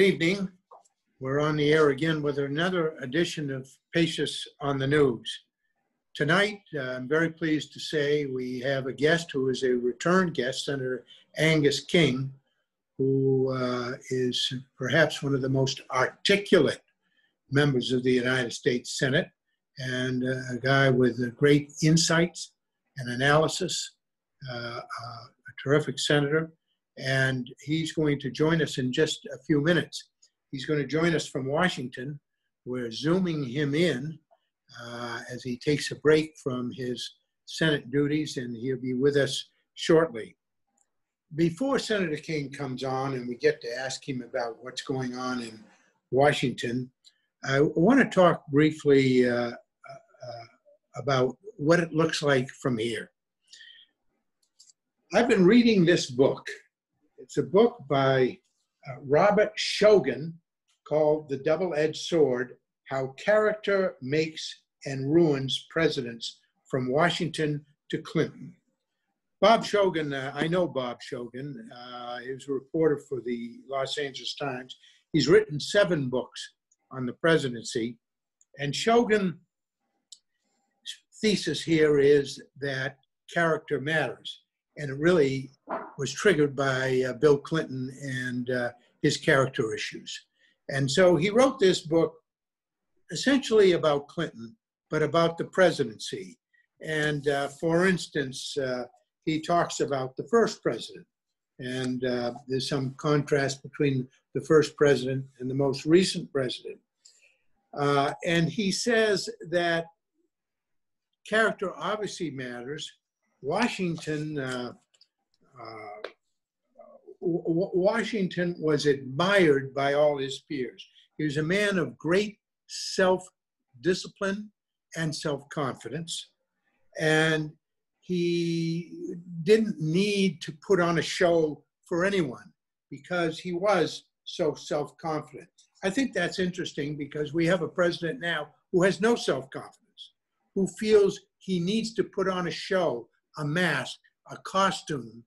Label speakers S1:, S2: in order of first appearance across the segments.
S1: Good evening. We're on the air again with another edition of Pachios on the News. Tonight, uh, I'm very pleased to say we have a guest who is a return guest, Senator Angus King, who uh, is perhaps one of the most articulate members of the United States Senate and uh, a guy with great insights and analysis, uh, uh, a terrific senator and he's going to join us in just a few minutes. He's going to join us from Washington. We're zooming him in uh, as he takes a break from his Senate duties, and he'll be with us shortly. Before Senator King comes on and we get to ask him about what's going on in Washington, I want to talk briefly uh, uh, about what it looks like from here. I've been reading this book, it's a book by uh, Robert Shogan called The Double Edged Sword How Character Makes and Ruins Presidents from Washington to Clinton. Bob Shogan, uh, I know Bob Shogan. Uh, he was a reporter for the Los Angeles Times. He's written seven books on the presidency. And Shogan's thesis here is that character matters. And it really was triggered by uh, Bill Clinton and uh, his character issues. And so he wrote this book essentially about Clinton, but about the presidency. And uh, for instance, uh, he talks about the first president. And uh, there's some contrast between the first president and the most recent president. Uh, and he says that character obviously matters. Washington Uh, uh, Washington was admired by all his peers. He was a man of great self discipline and self confidence. And he didn't need to put on a show for anyone because he was so self confident. I think that's interesting because we have a president now who has no self confidence, who feels he needs to put on a show, a mask, a costume,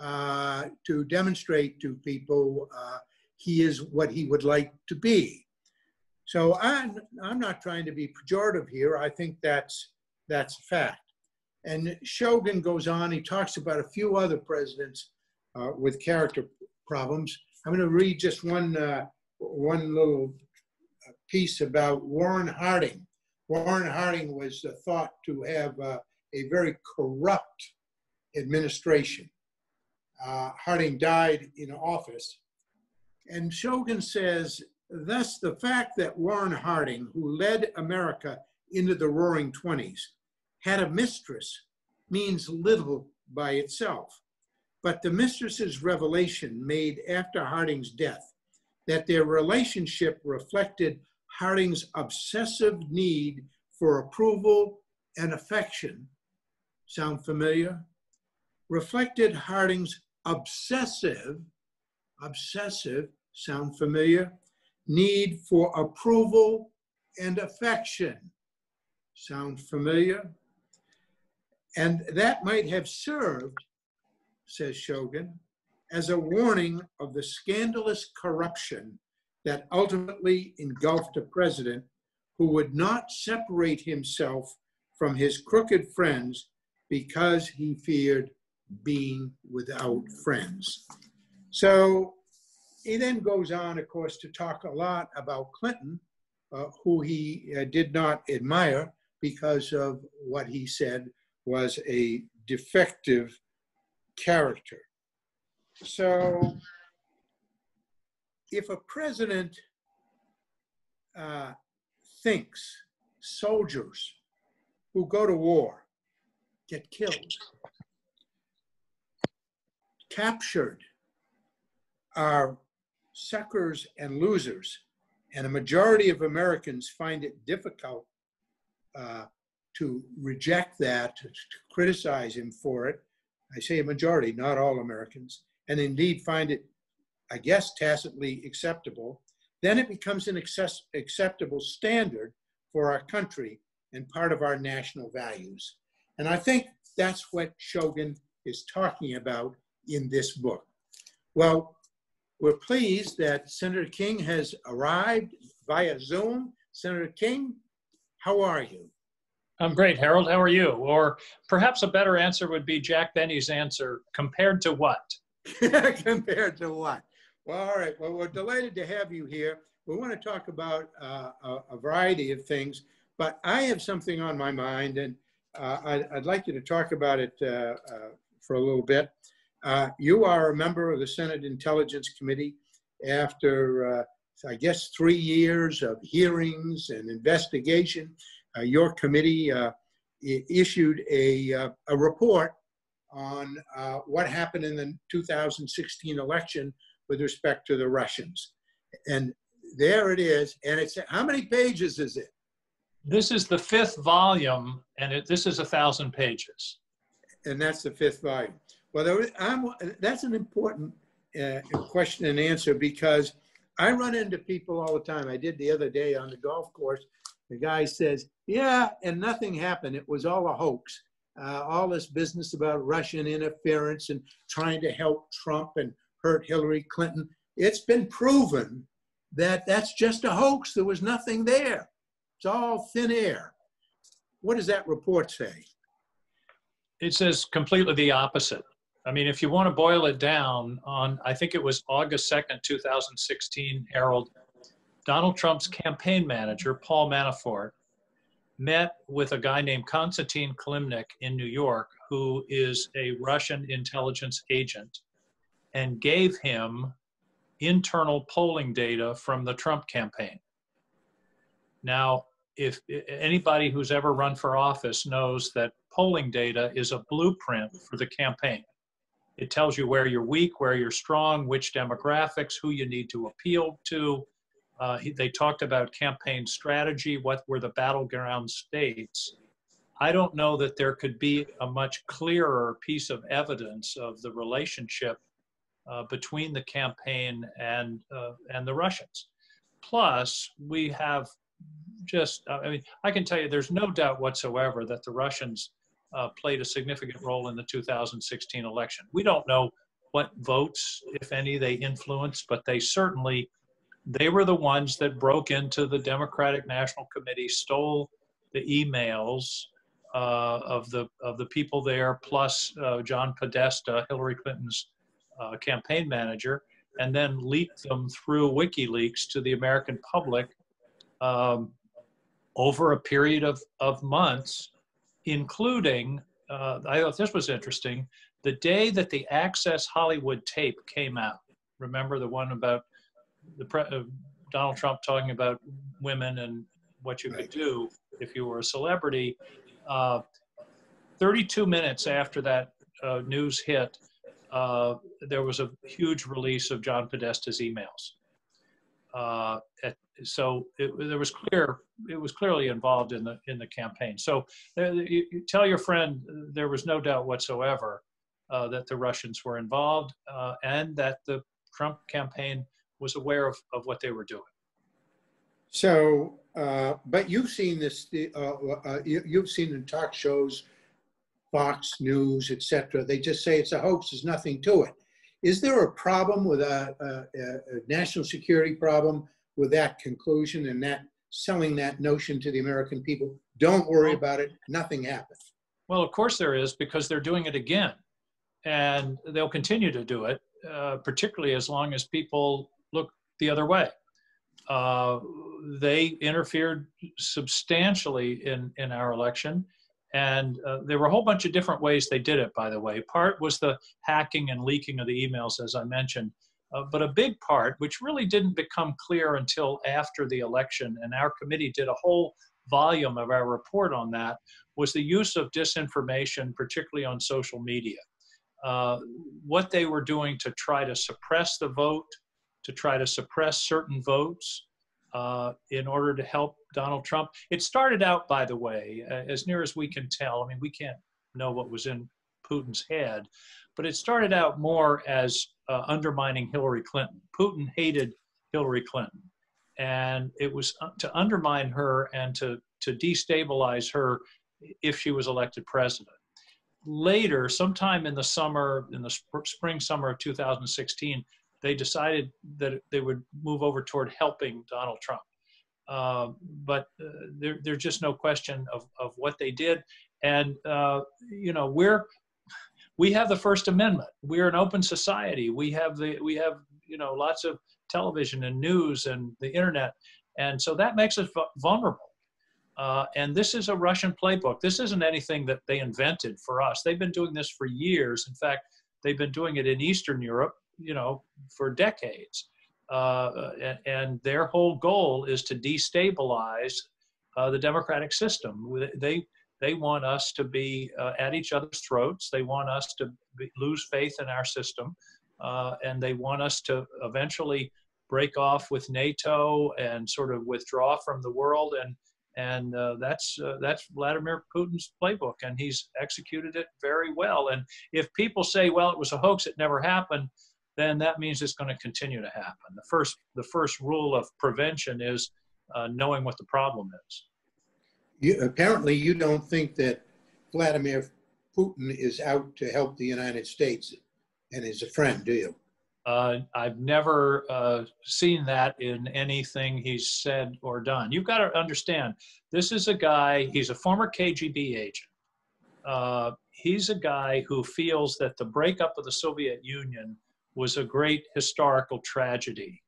S1: uh, to demonstrate to people uh, he is what he would like to be. So I'm, I'm not trying to be pejorative here. I think that's, that's a fact. And Shogan goes on, he talks about a few other presidents uh, with character problems. I'm going to read just one, uh, one little uh, piece about Warren Harding. Warren Harding was thought to have uh, a very corrupt administration uh, Harding died in office. And Shogan says, thus the fact that Warren Harding, who led America into the roaring 20s, had a mistress means little by itself. But the mistress's revelation made after Harding's death that their relationship reflected Harding's obsessive need for approval and affection, sound familiar? Reflected Harding's obsessive, obsessive, sound familiar? Need for approval and affection. Sound familiar? And that might have served, says Shogan, as a warning of the scandalous corruption that ultimately engulfed a president who would not separate himself from his crooked friends because he feared being without friends. So he then goes on, of course, to talk a lot about Clinton, uh, who he uh, did not admire because of what he said was a defective character. So if a president uh, thinks soldiers who go to war get killed, captured are suckers and losers. And a majority of Americans find it difficult uh, to reject that, to, to criticize him for it. I say a majority, not all Americans, and indeed find it, I guess, tacitly acceptable. Then it becomes an access, acceptable standard for our country and part of our national values. And I think that's what Shogan is talking about in this book? Well, we're pleased that Senator King has arrived via Zoom. Senator King, how are you?
S2: I'm great, Harold. How are you? Or perhaps a better answer would be Jack Benny's answer compared to what?
S1: compared to what? Well, all right. Well, we're delighted to have you here. We want to talk about uh, a, a, variety of things, but I have something on my mind, and uh, I'd, I'd, like you to talk about it uh, uh for a little bit. Uh, you are a member of the Senate Intelligence Committee after, uh, I guess, three years of hearings and investigation. your committee issued a, a report on what happened in the 2016 election with respect to the Russians. And there it is. And it's how many pages is it?
S2: This is the fifth volume, and it, this is a thousand pages.
S1: And that's the fifth volume. Well, there, I'm, that's an important uh, question and answer because I run into people all the time. I did the other day on the golf course. The guy says, Yeah, and nothing happened. It was all a hoax. Uh, all this business about Russian interference and trying to help Trump and hurt Hillary Clinton. It's been proven that that's just a hoax. There was nothing there. It's all thin air. What does that report say?
S2: It says completely the opposite. I mean, if you want to boil it down, on I think it was August 2nd, 2016, Harold, Donald Trump's campaign manager, Paul Manafort, met with a guy named Konstantin Kilimnik in New York, who is a Russian intelligence agent and gave him internal polling data from the Trump campaign. Now, if anybody who's ever run for office knows that polling data is a blueprint for the campaign. It tells you where you're weak, where you're strong, which demographics, who you need to appeal to. Uh, they talked about campaign strategy, what were the battleground states. I don't know that there could be a much clearer piece of evidence of the relationship uh, between the campaign and uh, and the Russians. Plus, we have just I mean I can tell you there's no doubt whatsoever that the Russians uh, played a significant role in the 2016 election. We don't know what votes, if any, they influenced, but they certainly they were the ones that broke into the Democratic National Committee, stole the emails uh, of the of the people there, plus uh, John Podesta, Hillary Clinton's uh, campaign manager, and then leaked them through WikiLeaks to the American public um, over a period of, of months, including, uh, I thought this was interesting, the day that the Access Hollywood tape came out. Remember the one about the uh, Donald Trump talking about women and what you could do if you were a celebrity. Uh, 32 minutes after that uh, news hit, uh, there was a huge release of John Podesta's emails. Uh, at, so it, there was clear it was clearly involved in the in the campaign. So uh, you, you tell your friend there was no doubt whatsoever uh, that the Russians were involved uh, and that the Trump campaign was aware of, of what they were doing.
S1: So, uh, but you've seen this. you, you've seen in talk shows Fox News, etc. They just say it's a hoax. There's nothing to it. Is there a problem with a, a, a national security problem with that conclusion and that selling that notion to the American people? Don't worry about it. Nothing happened.
S2: Well, of course there is because they're doing it again, and they'll continue to do it, uh, particularly as long as people look the other way. Uh, they interfered substantially in in our election and uh, there were a whole bunch of different ways they did it, by the way. Part was the hacking and leaking of the emails, as I mentioned. Uh, but a big part, which really didn't become clear until after the election, and our committee did a whole volume of our report on that, was the use of disinformation, particularly on social media. Uh, what they were doing to try to suppress the vote, to try to suppress certain votes, uh, in order to help Donald Trump. It started out, by the way, uh, as near as we can tell. I mean, we can't know what was in Putin's head, but it started out more as uh, undermining Hillary Clinton. Putin hated Hillary Clinton, and it was uh, to undermine her and to to destabilize her if she was elected president. Later, sometime in the summer, in the sp- spring summer of 2016, they decided that they would move over toward helping Donald Trump. Uh, but uh, there, there's just no question of, of what they did. And, uh, you know, we're, we have the First Amendment. We're an open society. We have the, we have, you know, lots of television and news and the internet. And so that makes us vulnerable. Uh, and this is a Russian playbook. This isn't anything that they invented for us. They've been doing this for years. In fact, they've been doing it in Eastern Europe, you know, for decades. Uh, and, their whole goal is to destabilize uh, the democratic system. They they want us to be uh, at each other's throats. They want us to be, lose faith in our system, uh, and they want us to eventually break off with NATO and sort of withdraw from the world and and uh, that's uh, that's Vladimir Putin's playbook, and he's executed it very well. And if people say, "Well, it was a hoax; it never happened," then that means it's going to continue to happen. The first the first rule of prevention is uh, knowing what the problem is.
S1: You, apparently, you don't think that Vladimir Putin is out to help the United States and is a friend, do you?
S2: Uh, I've never uh, seen that in anything he's said or done. You've got to understand, this is a guy, he's a former KGB agent. Uh, he's a guy who feels that the breakup of the Soviet Union was a great historical tragedy.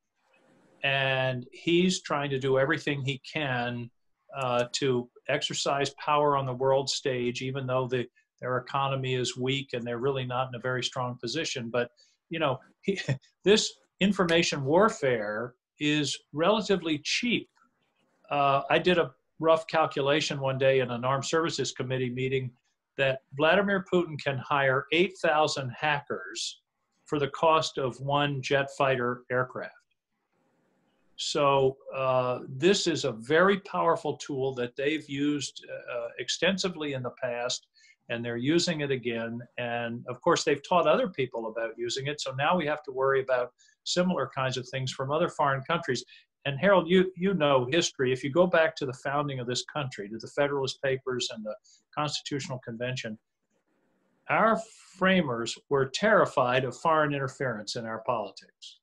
S2: And he's trying to do everything he can uh, to exercise power on the world stage, even though the, their economy is weak and they're really not in a very strong position. But you know, he, this information warfare is relatively cheap. Uh, I did a rough calculation one day in an armed services committee meeting that Vladimir Putin can hire 8,000 hackers for the cost of one jet fighter aircraft. So uh, this is a very powerful tool that they've used uh, extensively in the past and they're using it again. And of course, they've taught other people about using it. So now we have to worry about similar kinds of things from other foreign countries. And Harold, you, you know history. If you go back to the founding of this country, to the Federalist Papers and the Constitutional Convention, our framers were terrified of foreign interference in our politics.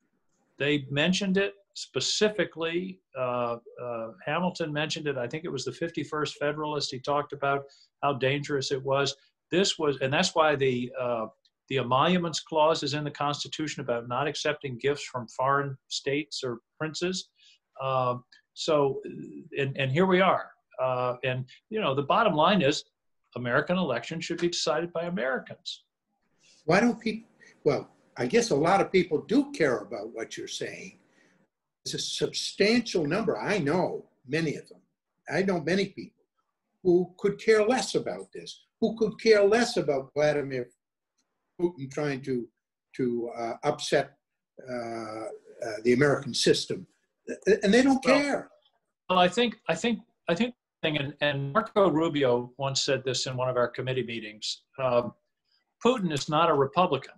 S2: They mentioned it specifically. Uh, uh, Hamilton mentioned it. I think it was the 51st Federalist. He talked about how dangerous it was. This was, and that's why the uh, the emoluments clause is in the Constitution about not accepting gifts from foreign states or princes. Um, so, and, and here we are. Uh, and you know, the bottom line is, American elections should be decided by Americans.
S1: Why don't people? Well, I guess a lot of people do care about what you're saying. It's a substantial number. I know many of them. I know many people who could care less about this, who could care less about Vladimir Putin trying to, to uh, upset uh, uh, the American system. And they don't care.
S2: Well, I think, I think, I think, and, and Marco Rubio once said this in one of our committee meetings um, Putin is not a Republican.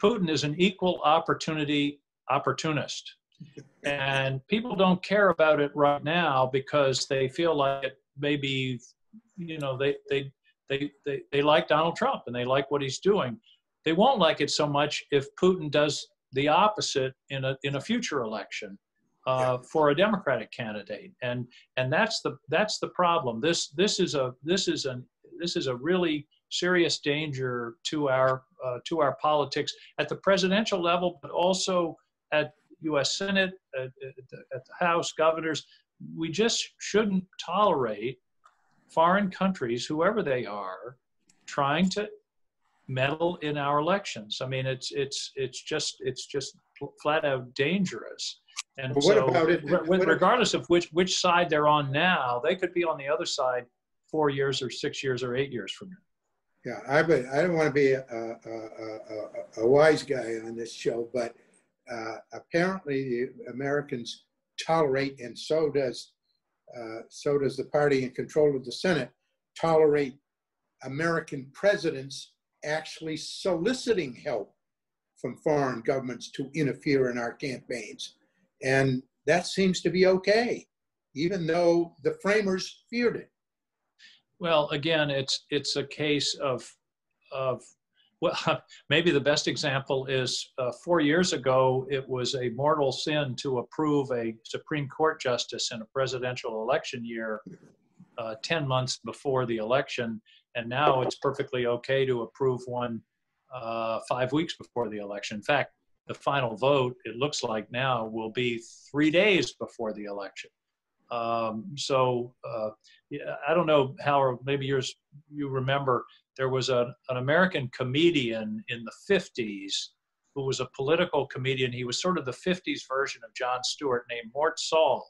S2: Putin is an equal opportunity opportunist. And people don't care about it right now because they feel like it maybe you know they they they they, they like Donald Trump and they like what he's doing. They won't like it so much if Putin does the opposite in a in a future election uh, for a Democratic candidate, and and that's the that's the problem. This this is a this is an this is a really serious danger to our uh, to our politics at the presidential level, but also at U.S. Senate, at, at, the, at the House, governors we just shouldn't tolerate foreign countries, whoever they are, trying to meddle in our elections. I mean, it's it's it's just it's just flat out dangerous. And
S1: what
S2: so,
S1: about it?
S2: regardless of which which side they're on now, they could be on the other side four years or six years or eight years from now.
S1: Yeah, I but I don't want to be a, a, a, a, wise guy on this show, but uh, apparently the Americans tolerate, and so does uh, so does the party in control of the Senate, tolerate American presidents actually soliciting help from foreign governments to interfere in our campaigns. And that seems to be okay, even though the framers feared it.
S2: Well, again, it's it's a case of of well, maybe the best example is uh, four years ago, it was a mortal sin to approve a Supreme Court justice in a presidential election year uh, 10 months before the election. And now it's perfectly okay to approve one uh, five weeks before the election. In fact, the final vote, it looks like now, will be three days before the election. Um, so uh, yeah, I don't know how, maybe yours, you remember there was a, an American comedian in the 50s who was a political comedian. He was sort of the 50s version of Jon Stewart named Mort Sahl.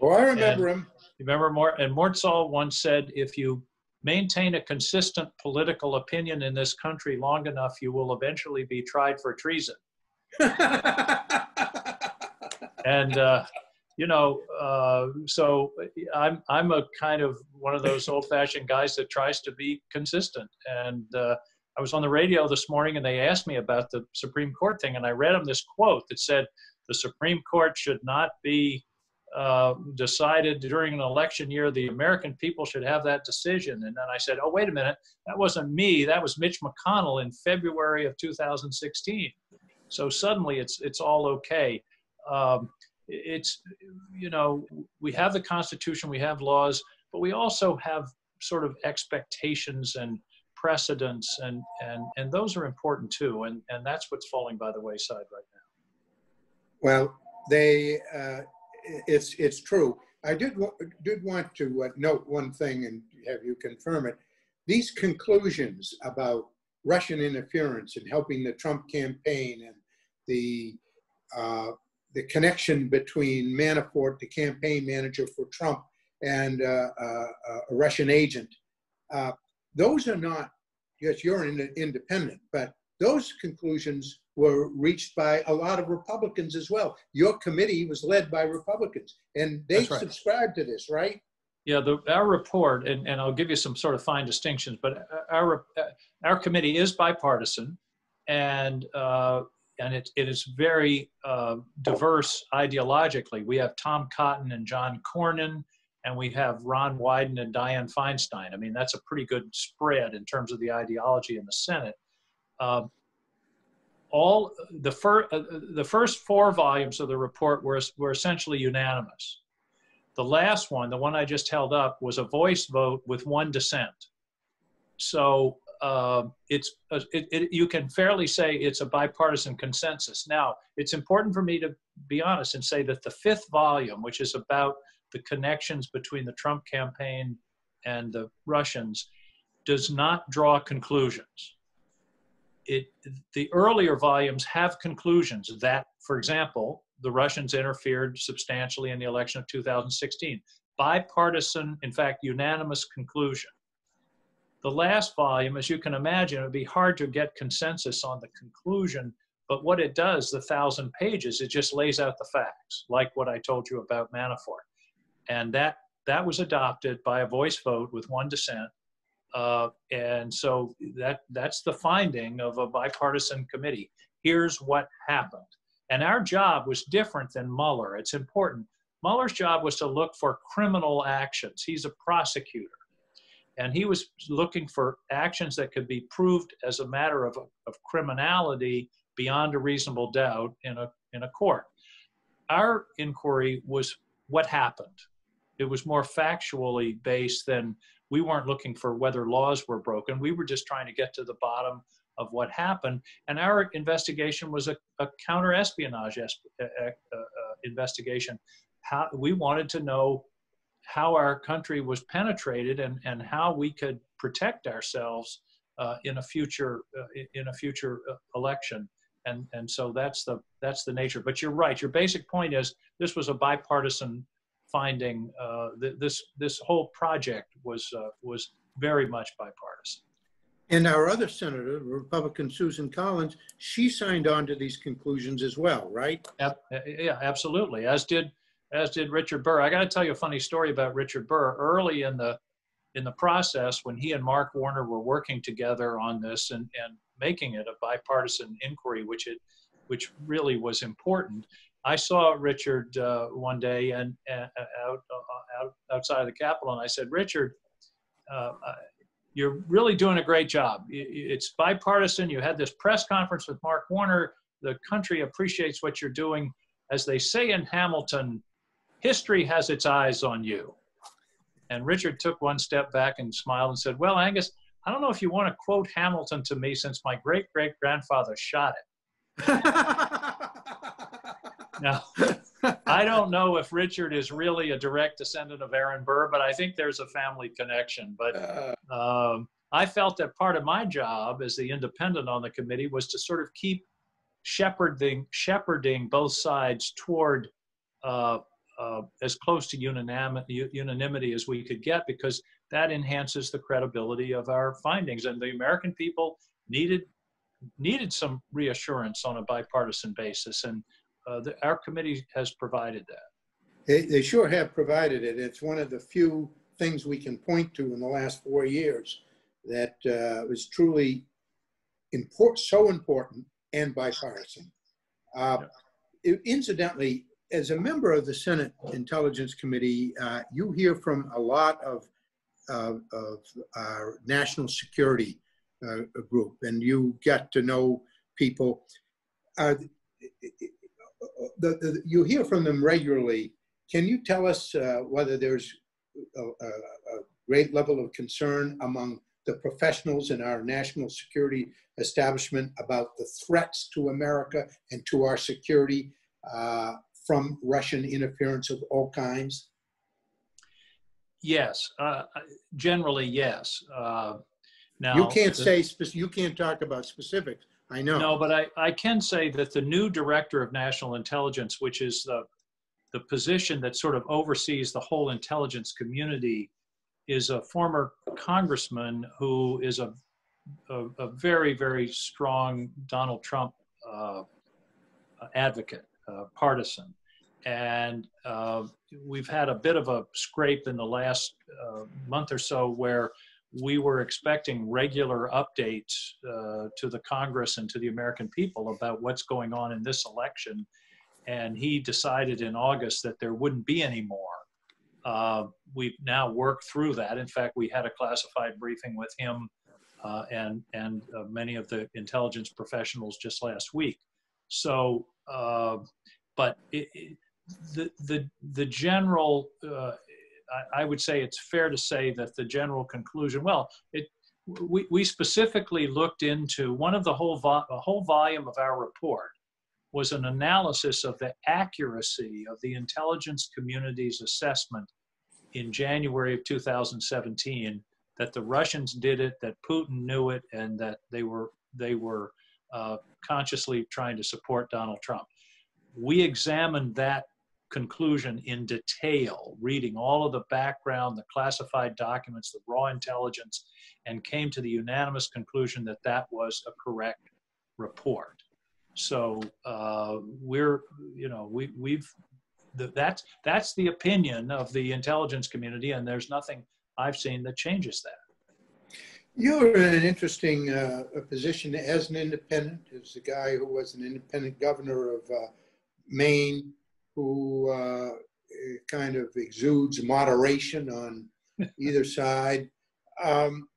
S1: Oh, I remember
S2: and,
S1: him.
S2: You remember Mort? And Mort Sahl once said, if you maintain a consistent political opinion in this country long enough, you will eventually be tried for treason. and uh, you know, uh, so I'm I'm a kind of one of those old-fashioned guys that tries to be consistent. And uh, I was on the radio this morning, and they asked me about the Supreme Court thing, and I read them this quote that said the Supreme Court should not be uh, decided during an election year. The American people should have that decision. And then I said, oh wait a minute, that wasn't me. That was Mitch McConnell in February of 2016. So suddenly it's it's all okay. Um, it's you know we have the constitution we have laws but we also have sort of expectations and precedents and and and those are important too. And and that's what's falling by the wayside right now.
S1: Well they uh, it's it's true. I did did want to uh, note one thing and have you confirm it. These conclusions about russian interference and helping the trump campaign and the uh, the connection between Manafort, the campaign manager for Trump, and uh, uh, a Russian agent. Uh, those are not, yes, you're an independent, but those conclusions were reached by a lot of Republicans as well. Your committee was led by Republicans, and they right. subscribed to this, right?
S2: Yeah, the, our report, and, and I'll give you some sort of fine distinctions, but our, our committee is bipartisan, and uh, and it, it is very uh, diverse ideologically. We have Tom Cotton and John Cornyn, and we have Ron Wyden and Dianne Feinstein. I mean, that's a pretty good spread in terms of the ideology in the Senate. Uh, all the, fir- uh, the first four volumes of the report were, were essentially unanimous. The last one, the one I just held up, was a voice vote with one dissent. So uh, it's uh, it, it, you can fairly say it's a bipartisan consensus. Now, it's important for me to be honest and say that the fifth volume, which is about the connections between the Trump campaign and the Russians, does not draw conclusions. It, the earlier volumes have conclusions that, for example, the Russians interfered substantially in the election of 2016. Bipartisan, in fact, unanimous conclusion. The last volume, as you can imagine, it would be hard to get consensus on the conclusion, but what it does, the thousand pages, it just lays out the facts, like what I told you about Manafort. And that, that was adopted by a voice vote with one dissent. Uh, and so that, that's the finding of a bipartisan committee. Here's what happened. And our job was different than Mueller. It's important. Mueller's job was to look for criminal actions. He's a prosecutor and he was looking for actions that could be proved as a matter of, of criminality beyond a reasonable doubt in a, in a court. Our inquiry was what happened. It was more factually based than we weren't looking for whether laws were broken. We were just trying to get to the bottom of what happened. And our investigation was a, a counter espionage uh, uh, uh, investigation. How, we wanted to know how our country was penetrated and, and how we could protect ourselves uh, in a future uh, in a future uh, election. And and so that's the that's the nature. But you're right. Your basic point is this was a bipartisan finding uh, th- this this whole project was uh, was very much bipartisan.
S1: And our other senator republican susan collins she signed on to these conclusions as well right?
S2: Yeah absolutely as did as did Richard Burr. I got to tell you a funny story about Richard Burr. Early in the in the process, when he and Mark Warner were working together on this and, and making it a bipartisan inquiry, which it which really was important, I saw Richard uh, one day and uh, out, uh, out outside of the Capitol, and I said, Richard, uh, you're really doing a great job. It's bipartisan. You had this press conference with Mark Warner. The country appreciates what you're doing. As they say in Hamilton, history has its eyes on you. And Richard took one step back and smiled and said, Well, Angus, I don't know if you want to quote Hamilton to me since my great great grandfather shot it. now, I don't know if Richard is really a direct descendant of Aaron Burr, but I think there's a family connection. But uh. um, I felt that part of my job as the independent on the committee was to sort of keep shepherding shepherding both sides toward uh, uh, as close to unanimity, unanimity as we could get because that enhances the credibility of our findings. And the American people needed needed some reassurance on a bipartisan basis, and uh, the, our committee has provided that.
S1: They, they sure have provided it. It's one of the few things we can point to in the last four years that uh, was truly import, so important and bipartisan. Uh, yeah. Incidentally, as a member of the Senate Intelligence Committee, uh, you hear from a lot of, uh, of our national security uh, group, and you get to know people. The, the, you hear from them regularly. Can you tell us uh, whether there's a, a, a great level of concern among the professionals in our national security establishment about the threats to America and to our security uh, from Russian interference of all kinds?
S2: Yes, uh, generally yes. Uh, now
S1: you can't the, say you can't talk about specifics. I know.
S2: No, but I, I can say that the new director of national intelligence, which is the the position that sort of oversees the whole intelligence community, is a former congressman who is a a, a very very strong Donald Trump uh, advocate partisan. And uh, we've had a bit of a scrape in the last uh, month or so where we were expecting regular updates uh, to the Congress and to the American people about what's going on in this election. And he decided in August that there wouldn't be any more. Uh, we've now worked through that. In fact, we had a classified briefing with him uh, and and uh, many of the intelligence professionals just last week. So uh, but it, it, the the the general, uh, I, I, would say it's fair to say that the general conclusion. Well, it we we specifically looked into one of the whole vo- a whole volume of our report was an analysis of the accuracy of the intelligence community's assessment in January of 2017 that the Russians did it, that Putin knew it, and that they were they were uh, consciously trying to support Donald Trump we examined that conclusion in detail, reading all of the background, the classified documents, the raw intelligence, and came to the unanimous conclusion that that was a correct report. So uh, we're, you know, we, we've, the, that's, that's the opinion of the intelligence community, and there's nothing I've seen that changes that.
S1: You're in an interesting uh, position as an independent, as a guy who was an independent governor of uh, Maine, who uh, kind of exudes moderation on either side. Um,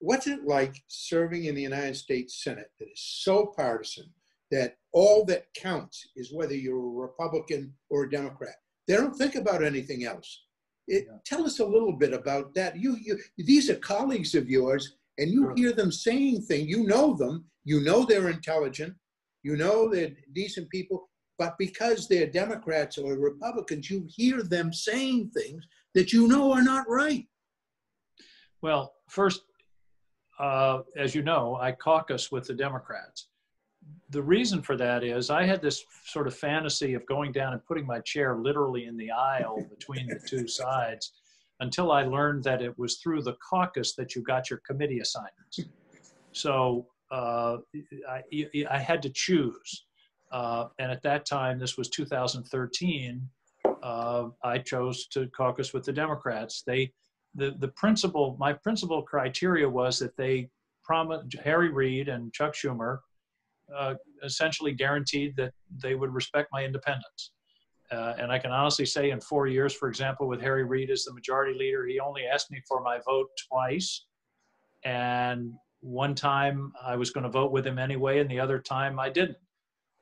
S1: what's it like serving in the United States Senate that is so partisan that all that counts is whether you're a Republican or a Democrat? They don't think about anything else. It, yeah. Tell us a little bit about that. You, you, these are colleagues of yours, and you sure. hear them saying things. You know them. You know they're intelligent. You know they're decent people, but because they're Democrats or Republicans, you hear them saying things that you know are not right.
S2: Well, first, uh, as you know, I caucus with the Democrats. The reason for that is I had this sort of fantasy of going down and putting my chair literally in the aisle between the two sides until I learned that it was through the caucus that you got your committee assignments. So uh, I, I had to choose. Uh, and at that time, this was 2013, uh, I chose to caucus with the Democrats. They, the, the principal, my principal criteria was that they promised, Harry Reid and Chuck Schumer uh, essentially guaranteed that they would respect my independence. Uh, and I can honestly say in four years, for example, with Harry Reid as the majority leader, he only asked me for my vote twice. And one time I was going to vote with him anyway, and the other time I didn't.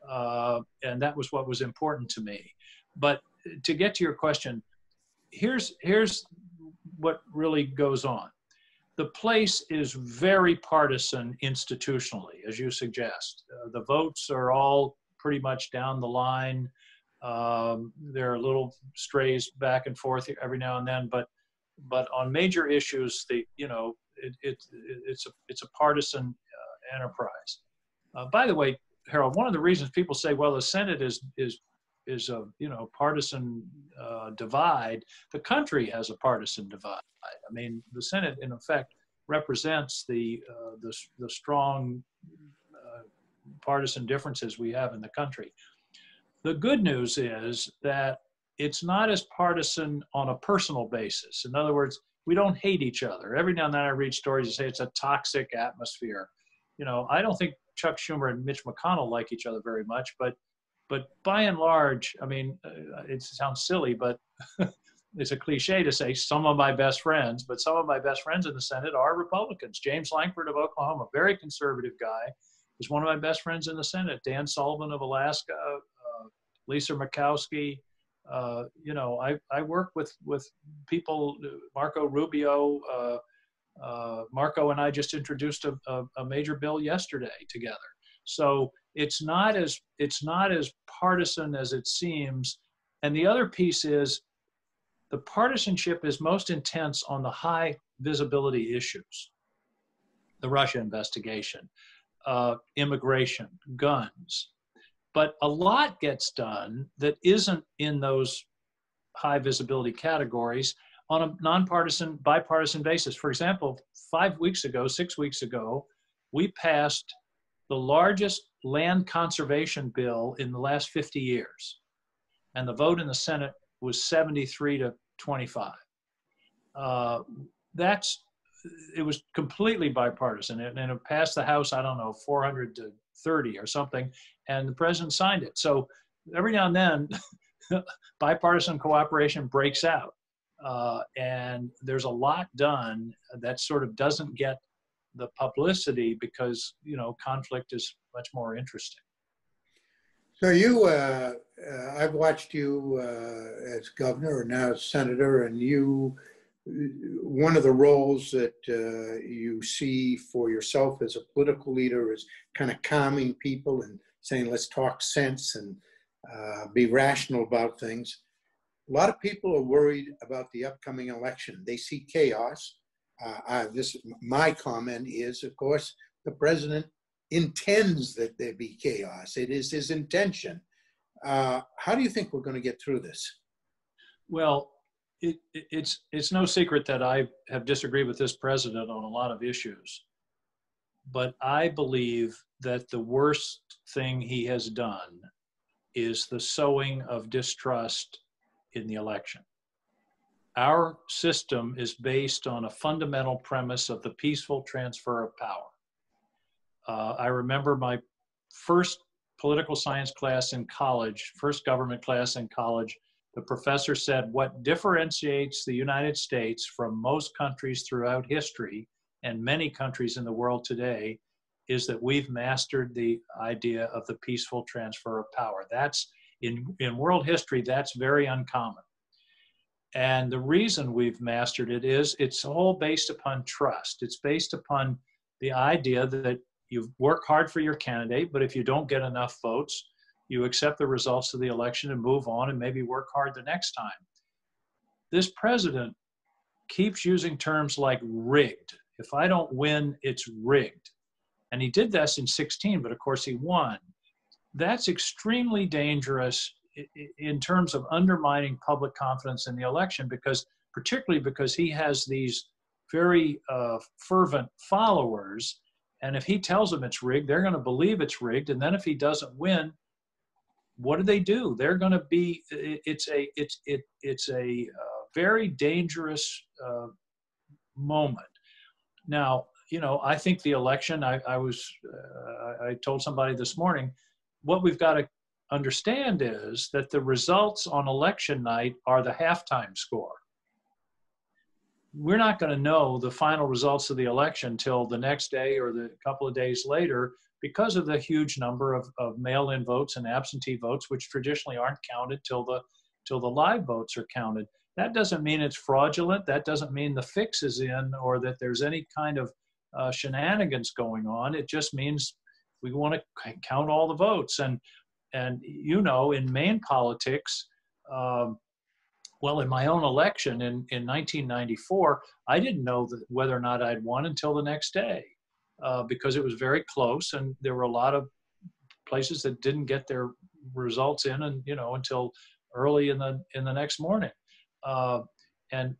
S2: Uh, and that was what was important to me. But to get to your question, here's here's what really goes on. The place is very partisan institutionally, as you suggest. Uh, the votes are all pretty much down the line. Um, there are little strays back and forth every now and then, but but on major issues, the you know it, it, it's a it's a partisan uh, enterprise. Uh, by the way, Harold, one of the reasons people say, well, the Senate is is is a you know partisan uh, divide. The country has a partisan divide. I mean, the Senate, in effect, represents the uh, the, the strong uh, partisan differences we have in the country. The good news is that it's not as partisan on a personal basis. In other words, we don't hate each other. Every now and then I read stories that say it's a toxic atmosphere. You know, I don't think Chuck Schumer and Mitch McConnell like each other very much, but but by and large, I mean, uh, it sounds silly, but it's a cliche to say some of my best friends, but some of my best friends in the Senate are Republicans. James Lankford of Oklahoma, very conservative guy, is one of my best friends in the Senate. Dan Sullivan of Alaska, uh, Lisa Murkowski, uh, you know, I, I work with, with people, Marco Rubio, uh, Marco and I just introduced a, a, a, major bill yesterday together. So it's not as it's not as partisan as it seems. And the other piece is the partisanship is most intense on the high visibility issues, the Russia investigation, uh, immigration, guns, but a lot gets done that isn't in those high visibility categories on a nonpartisan, bipartisan basis. For example, five weeks ago, six weeks ago, we passed the largest land conservation bill in the last 50 years. And the vote in the Senate was 73 to 25. Uh, that's, it was completely bipartisan and, and it passed the House, I don't know, 400 to 30 or something, and the president signed it. So every now and then, bipartisan cooperation breaks out. Uh, and there's a lot done that sort of doesn't get the publicity because, you know, conflict is much more interesting.
S1: So you, uh, uh, I've watched you uh, as governor and now as senator, and you one of the roles that uh, you see for yourself as a political leader is kind of calming people and saying, let's talk sense and uh, be rational about things. A lot of people are worried about the upcoming election. They see chaos. Uh, this my comment is, of course, the president intends that there be chaos. It is his intention. Uh, how do you think we're going to get through this?
S2: Well, it, it's it's no secret that I have disagreed with this president on a lot of issues, but I believe that the worst thing he has done is the sowing of distrust in the election. Our system is based on a fundamental premise of the peaceful transfer of power. Uh, I remember my first political science class in college, first government class in college, the professor said what differentiates the United States from most countries throughout history and many countries in the world today is that we've mastered the idea of the peaceful transfer of power. That's in, in world history, that's very uncommon. And the reason we've mastered it is it's all based upon trust. It's based upon the idea that you work hard for your candidate, but if you don't get enough votes, you accept the results of the election and move on and maybe work hard the next time. This president keeps using terms like rigged. If I don't win, it's rigged. And he did this in 16, but of course he won. That's extremely dangerous in terms of undermining public confidence in the election because particularly because he has these very uh, fervent followers and if he tells them it's rigged they're going to believe it's rigged and then if he doesn't win what do they do? They're going to be. It's a it's it it's a uh, very dangerous uh, moment. Now, you know, I think the election. I, I was. Uh, I told somebody this morning. What we've got to understand is that the results on election night are the halftime score. we're not going to know the final results of the election till the next day or the couple of days later because of the huge number of, of mail-in votes and absentee votes, which traditionally aren't counted till the till the live votes are counted. That doesn't mean it's fraudulent. That doesn't mean the fix is in or that there's any kind of uh, shenanigans going on. It just means we want to count all the votes. And and you know, in Maine politics, um, well, in my own election in, in 1994, I didn't know whether or not I'd won until the next day uh, because it was very close, and there were a lot of places that didn't get their results in, and you know, until early in the in the next morning. Uh, and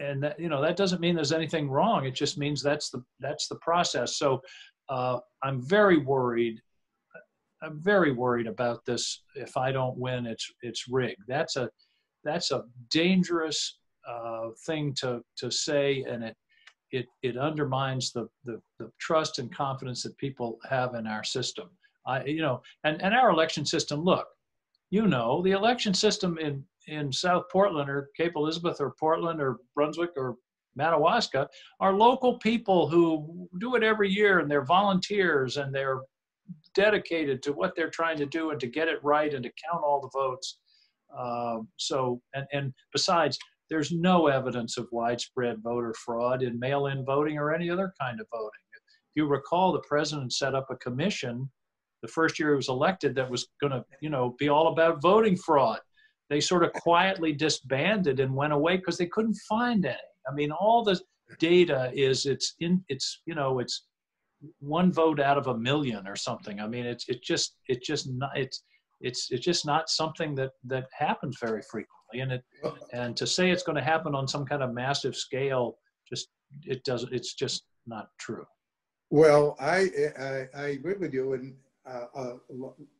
S2: and that, you know that doesn't mean there's anything wrong. It just means that's the that's the process. So uh, I'm very worried. I'm very worried about this. If I don't win, it's it's rigged. That's a that's a dangerous uh, thing to to say, and it it it undermines the, the the trust and confidence that people have in our system. I you know, and and our election system. Look, you know, the election system in in South Portland or Cape Elizabeth or Portland or Brunswick or Madawaska are local people who do it every year and they're volunteers and they're dedicated to what they're trying to do and to get it right and to count all the votes. Uh, so, and, and besides, there's no evidence of widespread voter fraud in mail-in voting or any other kind of voting. If you recall, the president set up a commission the first year he was elected that was going to, you know, be all about voting fraud. They sort of quietly disbanded and went away because they couldn't find any. I mean, all the data is it's in it's you know it's one vote out of a million or something. I mean, it's it just it just not it's it's it's just not something that that happens very frequently. And it and to say it's going to happen on some kind of massive scale, just it doesn't. It's just not true.
S1: Well, I I, I agree with you, and uh, uh,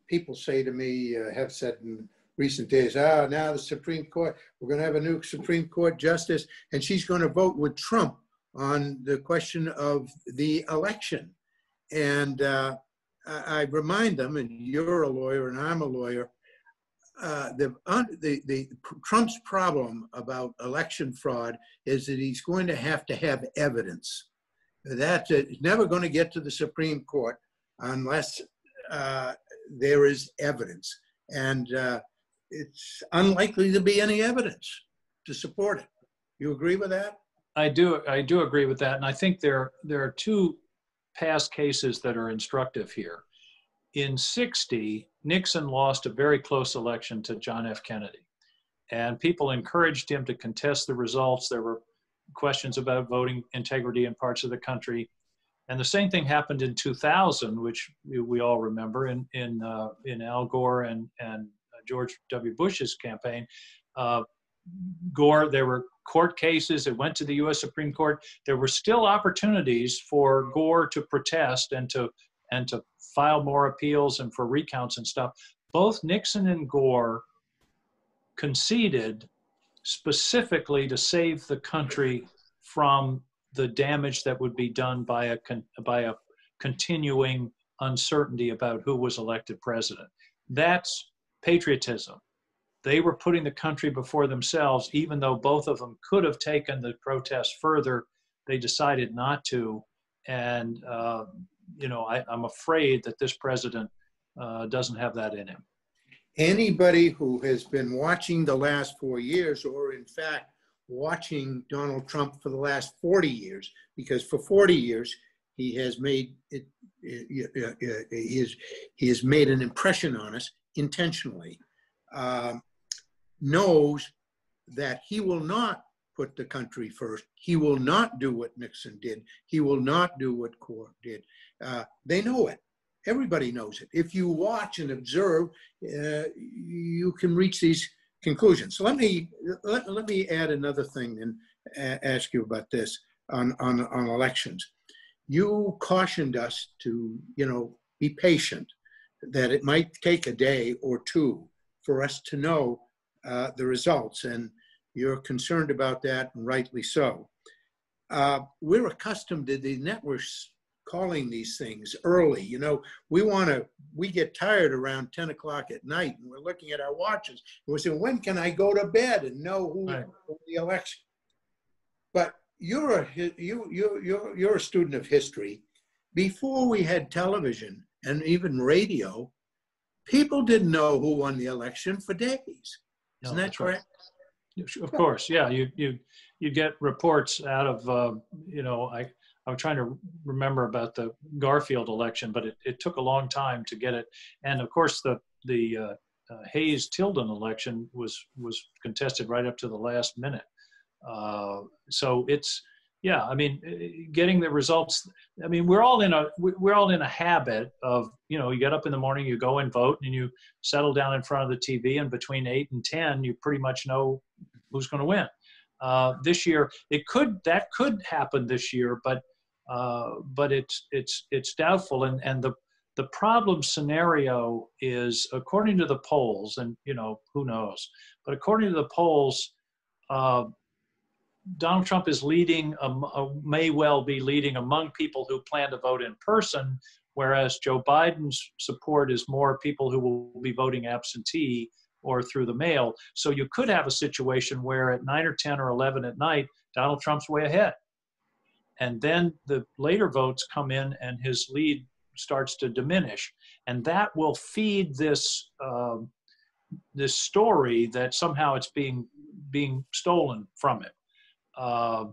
S1: people say to me, uh, have said in recent days, ah, now the Supreme Court, we're going to have a new Supreme Court justice, and she's going to vote with Trump on the question of the election. And uh, I, I, remind them, and you're a lawyer and I'm a lawyer, uh, the, the, the Trump's problem about election fraud is that he's going to have to have evidence. That's it. He's never going to get to the Supreme Court unless uh, there is evidence. And uh, it's unlikely to be any evidence to support it. You agree with that?
S2: I do. I do agree with that, and I think there there are two past cases that are instructive here. In '60, Nixon lost a very close election to John F. Kennedy, and people encouraged him to contest the results. There were questions about voting integrity in parts of the country, and the same thing happened in 2000, which we all remember in in uh, in Al Gore and and George W. Bush's campaign. Uh, Gore, there were court cases. that went to the U.S. Supreme Court. There were still opportunities for Gore to protest and to and to file more appeals and for recounts and stuff. Both Nixon and Gore conceded specifically to save the country from the damage that would be done by a by a continuing uncertainty about who was elected president. That's patriotism. They were putting the country before themselves, even though both of them could have taken the protest further. They decided not to. And, uh, you know, I, am afraid that this president uh, doesn't have that in him.
S1: Anybody who has been watching the last four years, or in fact, watching Donald Trump for the last 40 years, because for 40 years, he has made it, he, has, he has made an impression on us intentionally, uh, knows that he will not put the country first. He will not do what Nixon did. He will not do what Gore did. Uh, they know it. Everybody knows it. If you watch and observe, uh, you can reach these conclusions. So let me let, let me add another thing and ask you about this on, on, on elections. You cautioned us to, you know, be patient that it might take a day or two for us to know uh, the results. And you're concerned about that, and rightly so. Uh, we're accustomed to the networks calling these things early. You know, we want to, we get tired around 10 o'clock at night and we're looking at our watches and we're saying, when can I go to bed and know who right. the election? But you're a you you you're you're a student of history. Before we had television and even radio, people didn't know who won the election for days. Isn't that
S2: that's right.
S1: correct?
S2: Of course, yeah. You you you get reports out of uh, you know I I'm trying to remember about the Garfield election, but it, it took a long time to get it. And of course, the the uh, uh, Hayes Tilden election was was contested right up to the last minute. Uh, so it's yeah. I mean, eh, getting the results. I mean, we're all in a we- we're all in a habit of you know you get up in the morning, you go and vote, and you settle down in front of the TV, and between eight and ten, you pretty much know who's going to win. Uh, this year, it could that could happen this year, but uh, but it's it's it's doubtful. And and the the problem scenario is according to the polls, and you know who knows, but according to the polls, uh, Donald Trump is leading, um, uh, may well be leading among people who plan to vote in person, whereas Joe Biden's support is more people who will be voting absentee or through the mail. So you could have a situation where at 9 or 10 or 11 at night, Donald Trump's way ahead. And then the later votes come in and his lead starts to diminish. And that will feed this, um, this story that somehow it's being, being stolen from him. Uh,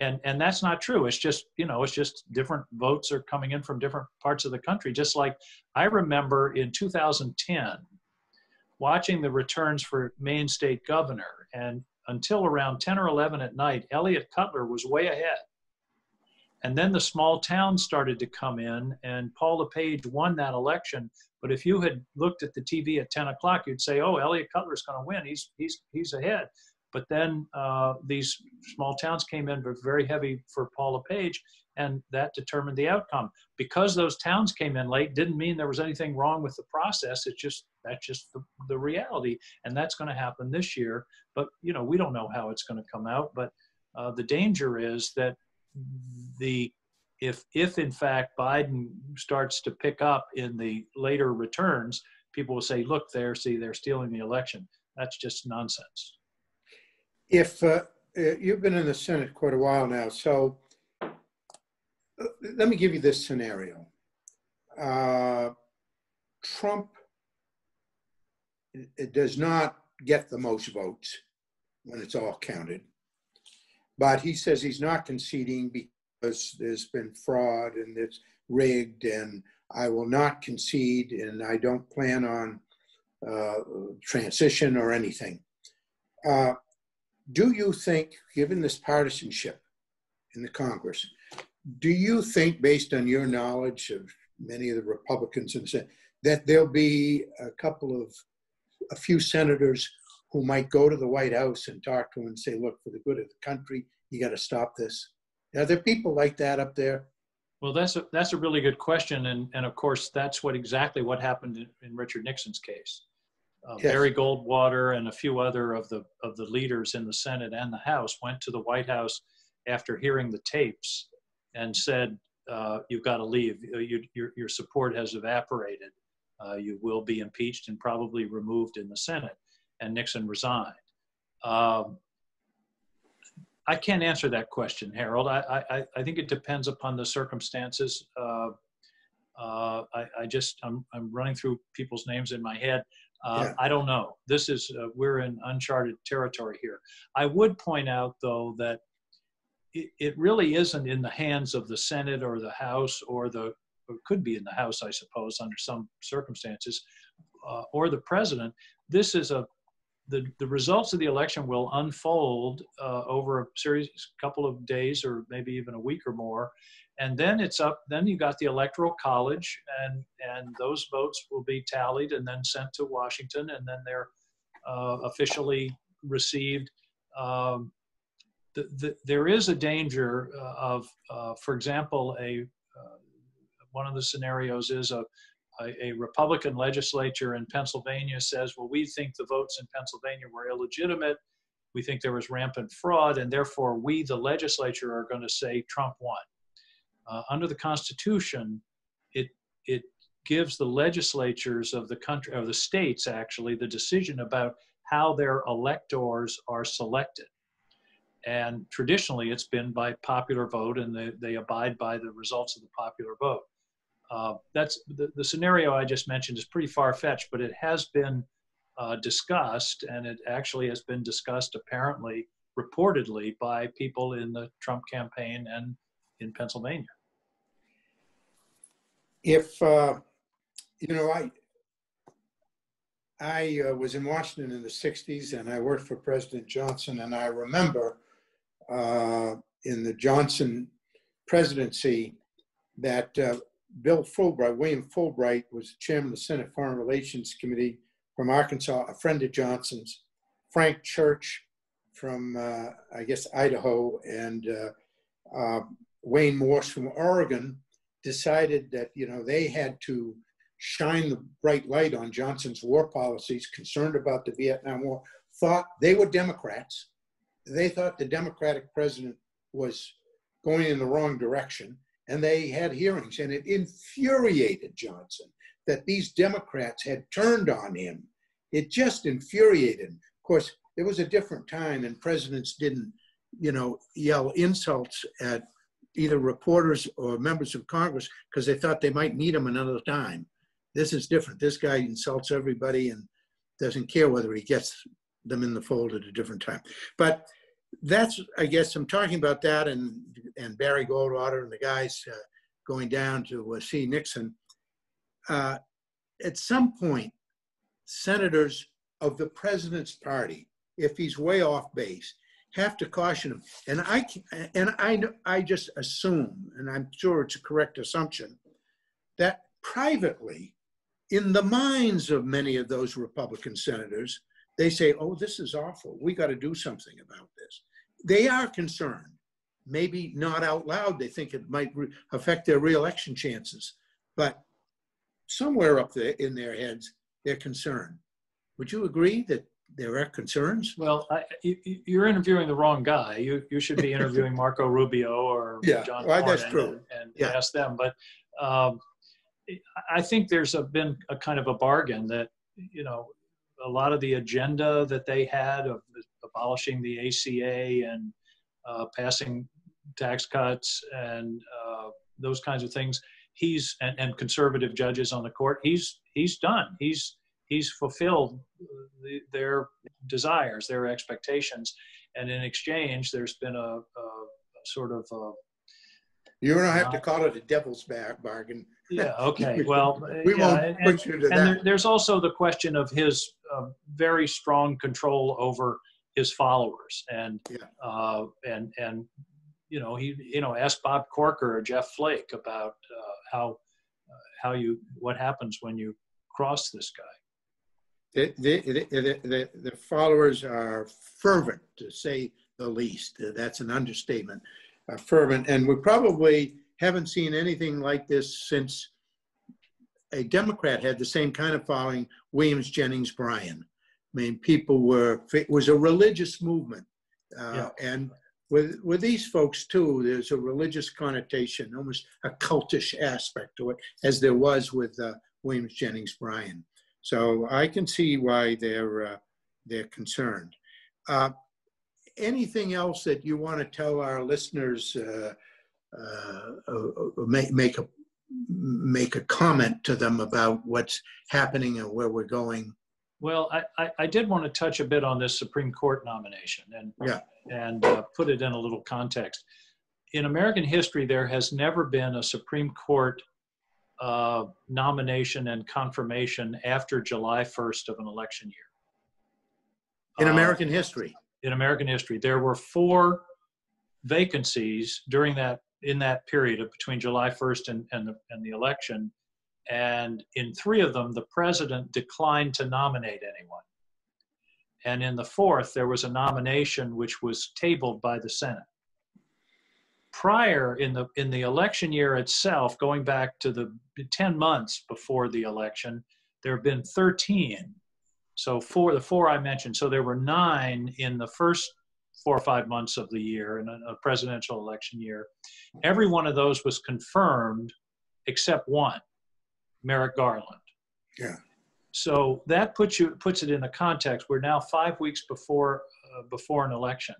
S2: and and that's not true. It's just you know it's just different votes are coming in from different parts of the country. Just like I remember in 2010 watching the returns for Maine state governor, and until around 10 or 11 at night, Eliot Cutler was way ahead. And then the small towns started to come in, and Paul LePage won that election. But if you had looked at the TV at 10 o'clock, you'd say, "Oh, Eliot Cutler's going to win. He's he's he's ahead." But then uh, these small towns came in were very heavy for Paul LePage, and that determined the outcome. Because those towns came in late didn't mean there was anything wrong with the process. It's just that's just the, the reality, and that's going to happen this year. But you know we don't know how it's going to come out. But uh, the danger is that the if if in fact Biden starts to pick up in the later returns, people will say, "Look, there, see, they're stealing the election." That's just nonsense.
S1: If uh, uh, you've been in the Senate quite a while now, so uh, let me give you this scenario. Uh, Trump does not get the most votes when it's all counted, but he says he's not conceding because there's been fraud and it's rigged, and I will not concede, and I don't plan on uh, transition or anything. Uh, do you think, given this partisanship in the Congress, do you think, based on your knowledge of many of the Republicans in the Senate, that there'll be a couple of, a few senators who might go to the White House and talk to him and say, look, for the good of the country, you got to stop this? Are there people like that up there?
S2: Well, that's a, that's a really good question, and and of course that's what exactly what happened in, in Richard Nixon's case. Uh,
S1: Yes.
S2: Barry Goldwater and a few other of the of the leaders in the Senate and the House went to the White House after hearing the tapes and said, uh, "You've got to leave. Uh, You, your your support has evaporated. Uh, you will be impeached and probably removed in the Senate." And Nixon resigned. Um, I can't answer that question, Harold. I, I, I think it depends upon the circumstances. Uh, uh, I, I just, I'm, I'm running through people's names in my head. Uh,
S1: Yeah.
S2: I don't know. This is, uh, we're in uncharted territory here. I would point out, though, that it, it really isn't in the hands of the Senate or the House or the, or could be in the House, I suppose, under some circumstances, uh, or the president. This is a the, the results of the election will unfold uh, over a series, couple of days, or maybe even a week or more, and then it's up. Then you got the electoral college, and and those votes will be tallied and then sent to Washington, and then they're uh, officially received. Um, the, the, there is a danger uh, of, uh, for example, a uh, one of the scenarios is a a, a Republican legislature in Pennsylvania says, well, we think the votes in Pennsylvania were illegitimate. We think there was rampant fraud, and therefore we, the legislature, are going to say Trump won. Uh, under the Constitution, it it gives the legislatures of the country, of the states, actually, the decision about how their electors are selected. And traditionally, it's been by popular vote, and they, they abide by the results of the popular vote. Uh, that's the, the scenario I just mentioned is pretty far fetched, but it has been uh, discussed, and it actually has been discussed apparently, reportedly, by people in the Trump campaign and in Pennsylvania.
S1: If uh, you know, I I uh, was in Washington in the '60s, and I worked for President Johnson, and I remember uh, in the Johnson presidency that Bill Fulbright, William Fulbright, was the chairman of the Senate Foreign Relations Committee from Arkansas, a friend of Johnson's. Frank Church from, uh, I guess, Idaho, and uh, uh, Wayne Morse from Oregon decided that you know they had to shine the bright light on Johnson's war policies, concerned about the Vietnam War. Thought they were Democrats. They thought the Democratic president was going in the wrong direction, and they had hearings, and it infuriated Johnson that these Democrats had turned on him. It just infuriated him. Of course, it was a different time, and presidents didn't, you know, yell insults at either reporters or members of Congress because they thought they might need them another time. This is different. This guy insults everybody and doesn't care whether he gets them in the fold at a different time. But that's, I guess, I'm talking about that and and Barry Goldwater and the guys uh, going down to uh, see Nixon. Uh, at some point, senators of the president's party, if he's way off base, have to caution him. And I and I I just assume, and I'm sure it's a correct assumption, that privately, in the minds of many of those Republican senators, they say, "Oh, this is awful. We got to do something about this." They are concerned. Maybe not out loud. They think it might affect their reelection chances, but somewhere up there in their heads, they're concerned. Would you agree that there are concerns?
S2: Well, I, you, are interviewing the wrong guy. You you should be interviewing Marco Rubio or
S1: yeah,
S2: John
S1: well, that's true.
S2: and, and yeah. ask them. But um, I think there's a, been a kind of a bargain that you know a lot of the agenda that they had of abolishing the ACA and uh, passing tax cuts and uh, those kinds of things he's and, and conservative judges on the court he's he's done. He's he's fulfilled the, their desires their expectations. And in exchange there's been a, a, sort of a,
S1: you don't have uh, to call it a devil's bargain
S2: yeah okay well
S1: we
S2: yeah,
S1: won't
S2: and,
S1: put you to
S2: and
S1: that
S2: there, there's also the question of his uh, very strong control over his followers and
S1: yeah.
S2: uh, and and you know he you know ask Bob Corker or Jeff Flake about uh, how uh, how you what happens when you cross this guy.
S1: The, the, the, the, followers are fervent, to say the least. That's an understatement. Uh, fervent, and we probably haven't seen anything like this since a Democrat had the same kind of following, Williams Jennings Bryan. I mean, people were, it was a religious movement. Uh, yeah. And with, with these folks too, there's a religious connotation, almost a cultish aspect to it, as there was with uh, Williams Jennings Bryan. So I can see why they're, uh, they're concerned. Uh, anything else that you want to tell our listeners, uh, make, make, a, make a comment to them about what's happening and where we're going?
S2: Well, I, I, I, did want to touch a bit on this Supreme Court nomination and,
S1: yeah.
S2: and uh, put it in a little context. In American history, there has never been a Supreme Court uh, nomination and confirmation after July 1st of an election year.
S1: In uh, American history?
S2: In American history. There were four vacancies during that in that period of between July 1st and, and, the, and the election and in three of them, the president declined to nominate anyone. And in the fourth, there was a nomination which was tabled by the Senate. Prior in the in the election year itself, going back to the 10 months before the election, there have been 13. So for the four I mentioned, so there were nine in the first four or five months of the year in a, a presidential election year. Every one of those was confirmed except one. Merrick Garland.
S1: Yeah.
S2: So that puts you puts it in the context. We're now five weeks before uh, before an election.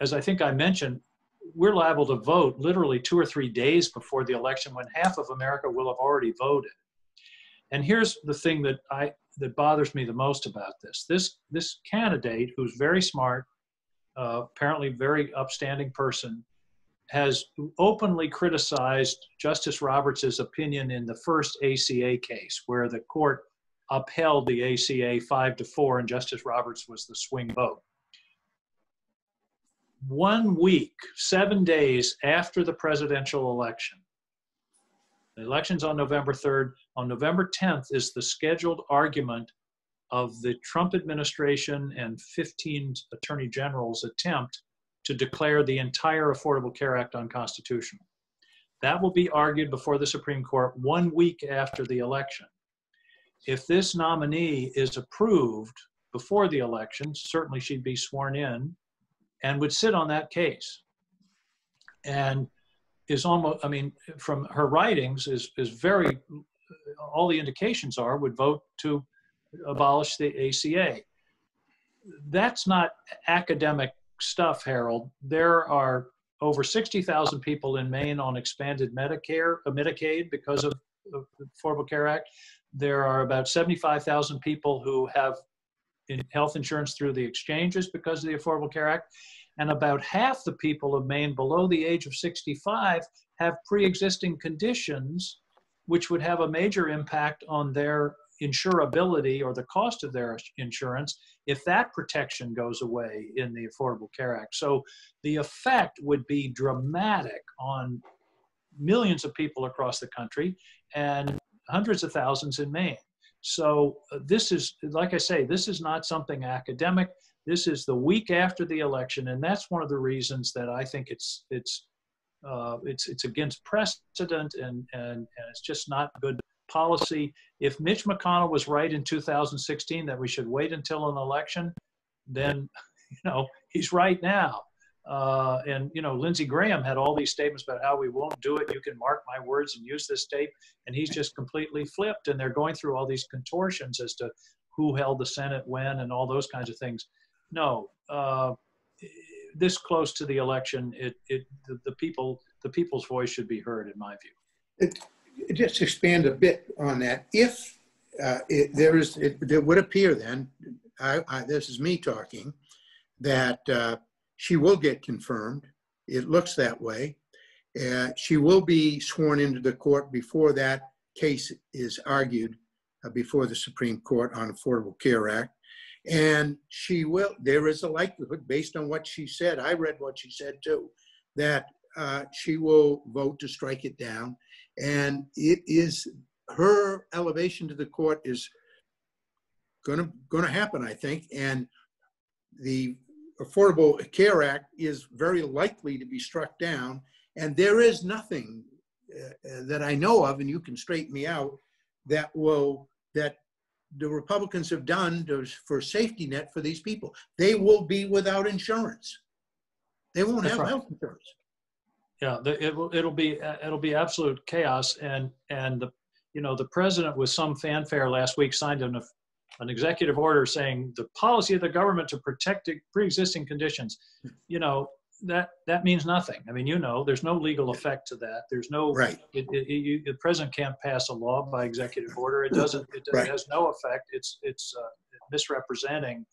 S2: as I think I mentioned, we're liable to vote literally two or three days before the election when half of America will have already voted. And here's the thing that I that bothers me the most about this. This this candidate who's very smart, uh, apparently very upstanding person, has openly criticized Justice Roberts' opinion in the first ACA case, where the court upheld the ACA five to four, and Justice Roberts was the swing vote one week, seven days after the presidential election. The election's on November 3rd. On November 10th is the scheduled argument of the Trump administration and 15 attorney generals' attempt to declare the entire Affordable Care Act unconstitutional. That will be argued before the Supreme Court one week after the election. If this nominee is approved before the election, certainly she'd be sworn in and would sit on that case. And is almost, I mean, from her writings, is, is very, all the indications are would vote to abolish the ACA. That's not academic stuff, Harold. There are over 60,000 people in Maine on expanded Medicare, uh, Medicaid because of, the Affordable Care Act. There are about 75,000 people who have in health insurance through the exchanges because of the Affordable Care Act. And about half the people of Maine below the age of 65 have pre existing conditions, which would have a major impact on their insurability or the cost of their insurance if that protection goes away in the Affordable Care Act. So the effect would be dramatic on millions of people across the country and hundreds of thousands in Maine. So uh, this is, like I say, this is not something academic. This is the week after the election, and that's one of the reasons that I think it's it's uh, it's it's against precedent and, and and it's just not good policy. If Mitch McConnell was right in 2016 that we should wait until an election, then you know he's right now. Uh, and you know, Lindsey Graham had all these statements about how we won't do it. You can mark my words and use this tape, and he's just completely flipped. And they're going through all these contortions as to who held the Senate when and all those kinds of things. No, uh, this close to the election, it, it the, the, people the people's voice should be heard, in my view.
S1: It, just expand a bit on that. If uh, it, there is, it, would appear then, I, I, this is me talking, that uh, she will get confirmed. It looks that way. Uh, she will be sworn into the court before that case is argued uh, before the Supreme Court on Affordable Care Act. And she will, there is a likelihood, based on what she said, I read what she said too, that uh, she will vote to strike it down. And it is her elevation to the court is gonna gonna happen, I think. And the Affordable Care Act is very likely to be struck down. And there is nothing uh, that I know of, and you can straighten me out, that will that the Republicans have done to, for safety net for these people. They will be without insurance. They won't That's have right. health insurance.
S2: Yeah, the, it will. It'll be. It'll be absolute chaos. And and the, you know, the president with some fanfare last week signed an an executive order saying the policy of the government to protect pre-existing conditions. You know, that that means nothing. I mean, you know, there's no legal effect to that. There's no
S1: right.
S2: It, it, it, the president can't pass a law by executive order. It doesn't. It, right. has no effect. It's it's uh, misrepresenting,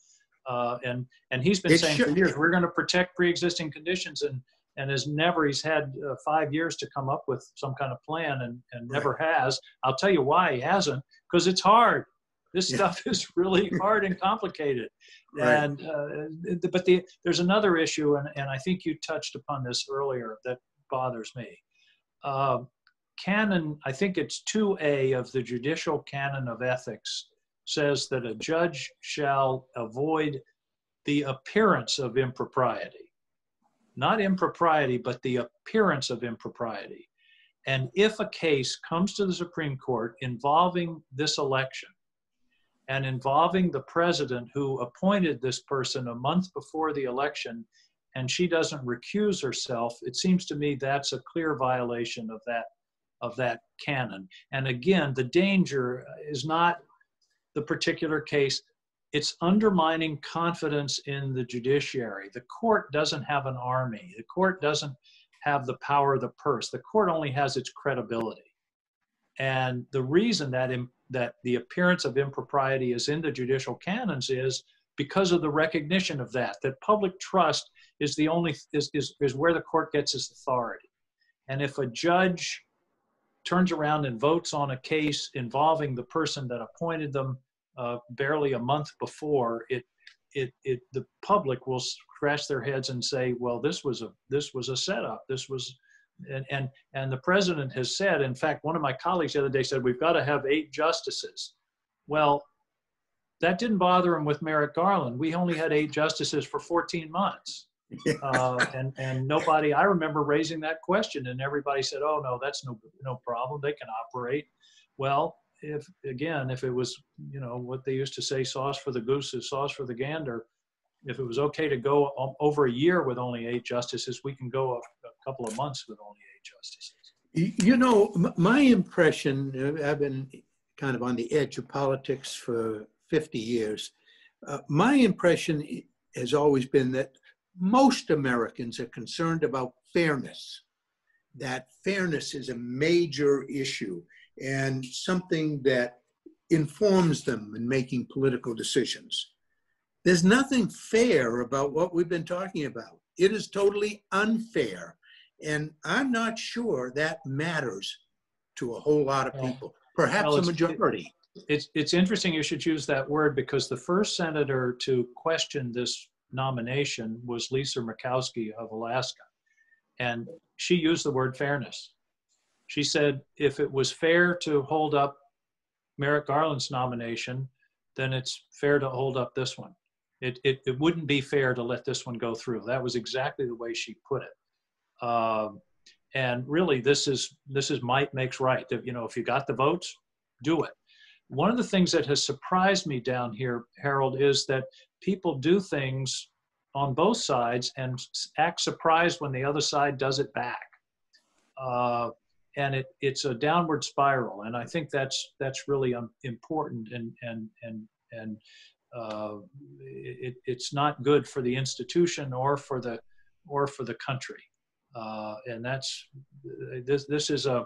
S2: uh, and and he's been saying should. for years we're going to protect pre-existing conditions, and and has never. He's had uh, five years to come up with some kind of plan, and and never has. I'll tell you why he hasn't, because it's hard. This yeah. stuff is really hard and complicated. Right. And uh, but the, there's another issue, and, and I think you touched upon this earlier that bothers me. Uh, canon, I think it's 2A of the Judicial Canon of Ethics says that a judge shall avoid the appearance of impropriety. Not impropriety, but the appearance of impropriety. And if a case comes to the Supreme Court involving this election, and involving the president who appointed this person a month before the election and she doesn't recuse herself it seems to me that's a clear violation of that of that canon and again the danger is not the particular case it's undermining confidence in the judiciary. The court doesn't have an army. The court doesn't have the power of the purse. The court only has its credibility. And the reason that that the appearance of impropriety is in the judicial canons is because of the recognition of that. That public trust is the only is, is, is where the court gets its authority. And if a judge turns around and votes on a case involving the person that appointed them uh, barely a month before, it, it, it, the public will scratch their heads and say, well, this was a, this was a setup. This was, and, and, and the president has said, in fact, one of my colleagues the other day said, we've got to have eight justices. Well, that didn't bother him with Merrick Garland. We only had eight justices for 14 months. uh, and and nobody I remember raising that question and everybody said oh no that's no no problem they can operate well if again if it was you know what they used to say sauce for the goose is sauce for the gander. If it was okay to go over a year with only eight justices we can go a, a couple of months with only eight justices.
S1: You know my impression uh, i've been kind of on the edge of politics for 50 years. Uh, my impression has always been that most Americans are concerned about fairness, that fairness is a major issue and something that informs them in making political decisions. There's nothing fair about what we've been talking about. It is totally unfair. And I'm not sure that matters to a whole lot of people, perhaps well, a majority.
S2: It's, it's interesting you should use that word because the first senator to question this nomination was Lisa Murkowski of Alaska. And she used the word fairness. She said if it was fair to hold up Merrick Garland's nomination, then it's fair to hold up this one. It, it, it wouldn't be fair to let this one go through. That was exactly the way she put it. Um, and really, this is this is might makes right. You know, if you got the votes, do it. One of the things that has surprised me down here, Harold, is that people do things on both sides and act surprised when the other side does it back. Uh, and it, it's a downward spiral. And I think that's, that's really um, important and, and, and, and uh, it, it's not good for the institution or for the, or for the country. Uh, and that's, this, this is a,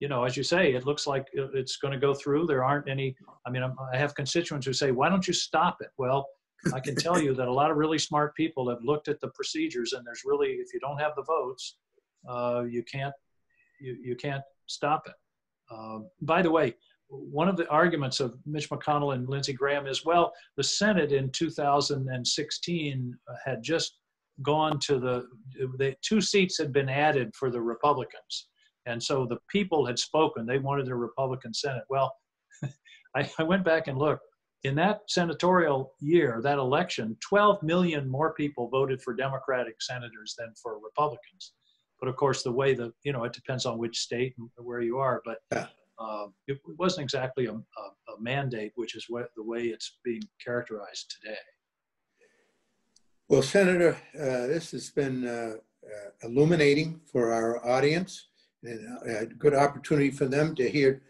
S2: you know, as you say, it looks like it's going to go through. There aren't any, I mean, I have constituents who say, why don't you stop it? Well, I can tell you that a lot of really smart people have looked at the procedures, and there's really, if you don't have the votes, uh, you can't you, you can't stop it. Uh, by the way, one of the arguments of Mitch McConnell and Lindsey Graham is, well, the Senate in 2016 had just gone to the, the two seats had been added for the Republicans. And so the people had spoken. They wanted a Republican Senate. Well, I, I went back and looked in that senatorial year, that election, 12 million more people voted for Democratic senators than for Republicans. But of course, the way the, you know, it depends on which state and where you are, but uh, it wasn't exactly a, a, a, mandate, which is what, the way it's being characterized today.
S1: Well, Senator, uh, this has been uh, uh illuminating for our audience and a good opportunity for them to hear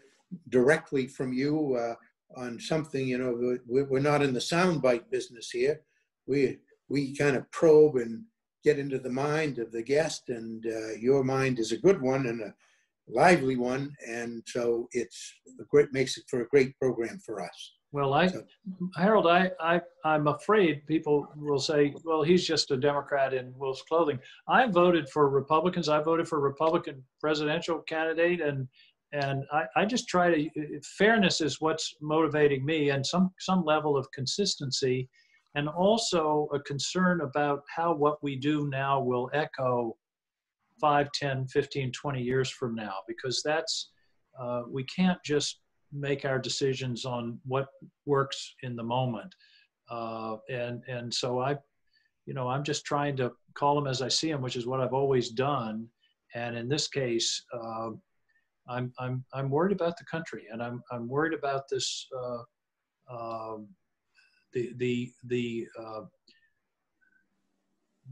S1: directly from you uh, on something, you know, we're not in the soundbite business here. We, we kind of probe and get into the mind of the guest and uh, your mind is a good one and a lively one. And so it's great, makes it for a great program for us.
S2: Well, I, so, Harold, I, I, I'm afraid people will say, well, he's just a Democrat in wolf's clothing. I voted for Republicans. I voted for Republican presidential candidate and and I, I, just try to fairness is what's motivating me and some some level of consistency and also a concern about how what we do now will echo 5 10 15 20 years from now because that's uh, we can't just make our decisions on what works in the moment. Uh, and and so i you know i'm just trying to call them as i see them which is what i've always done. And in this case uh, I'm, I'm, I'm worried about the country and I'm, I'm worried about this, uh, um, the, the, the, uh,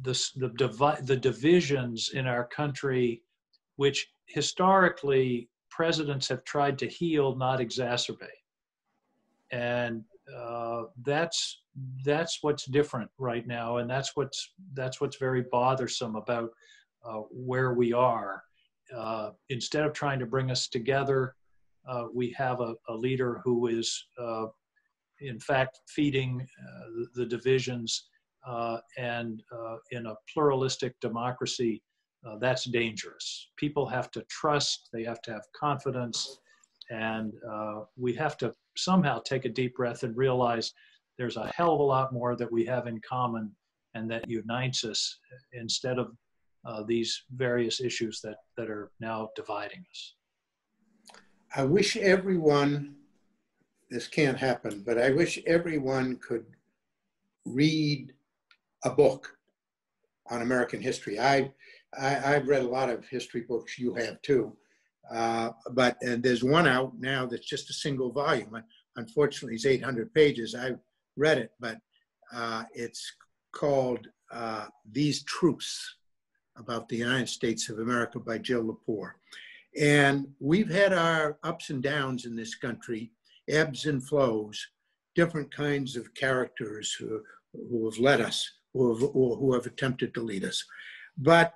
S2: the, the, divi- the divisions in our country, which historically presidents have tried to heal, not exacerbate. and uh, that's that's what's different right now, and that's what's that's what's very bothersome about uh, where we are. Uh, instead of trying to bring us together, uh, we have a, a, leader who is, uh, in fact, feeding uh, the, divisions. and in a pluralistic democracy, that's dangerous. People have to trust. They have to have confidence and uh, we have to somehow take a deep breath and realize there's a hell of a lot more that we have in common and that unites us instead of uh, these various issues that, that are now dividing us.
S1: I wish everyone, this can't happen, but I wish everyone could read a book on American history. I, I, have read a lot of history books, you have too. Uh, but and there's one out now that's just a single volume. Unfortunately, it's 800 pages. I've read it, but uh, it's called uh, These Truths about the United States of America by Jill Lepore. And we've had our ups and downs in this country, ebbs and flows, different kinds of characters who, who have led us, who have, or who have attempted to lead us. But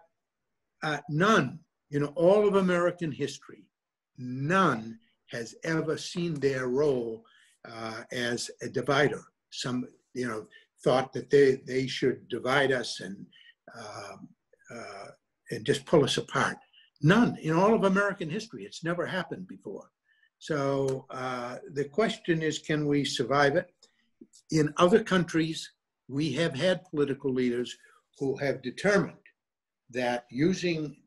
S1: uh, none in all of American history, none has ever seen their role uh, as a divider. Some, you know, thought that they, they should divide us and, uh, uh, and just pull us apart. None in all of American history. It's never happened before. So uh, the question is, can we survive it? In other countries, we have had political leaders who have determined that using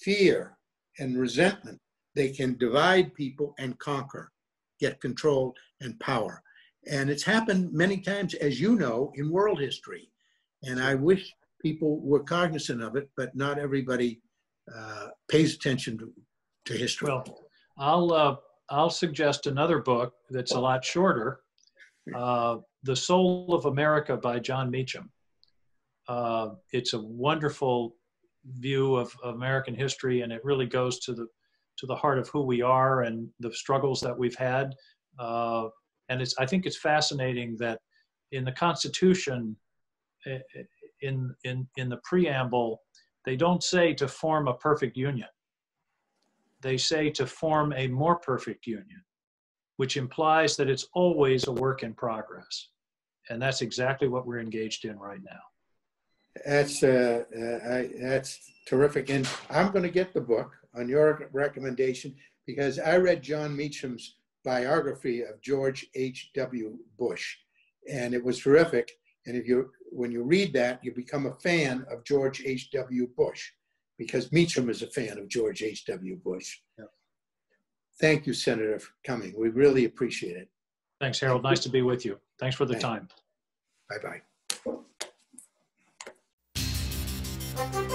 S1: fear and resentment, they can divide people and conquer, get control and power. And it's happened many times, as you know, in world history. And I wish people were cognizant of it, but not everybody uh, pays attention to, to history.
S2: Well, I'll, uh, I'll suggest another book that's a lot shorter uh, The Soul of America by Jon Meacham. Uh, it's a wonderful view of American history, and it really goes to the to the heart of who we are and the struggles that we've had. Uh, and it's I think it's fascinating that in the Constitution, in in in the preamble, they don't say to form a perfect union. They say to form a more perfect union, which implies that it's always a work in progress. And that's exactly what we're engaged in right now.
S1: That's uh, uh, I, that's terrific, and I'm going to get the book on your recommendation because I read Jon Meacham's biography of George H. W. Bush, and it was terrific. And if you when you read that, you become a fan of George H. W. Bush because Meacham is a fan of George H. W. Bush. Yeah. Thank you, Senator, for coming. We really appreciate it.
S2: Thanks, Harold. Nice to be with you. Thanks for the time.
S1: Bye bye.
S3: Thank you.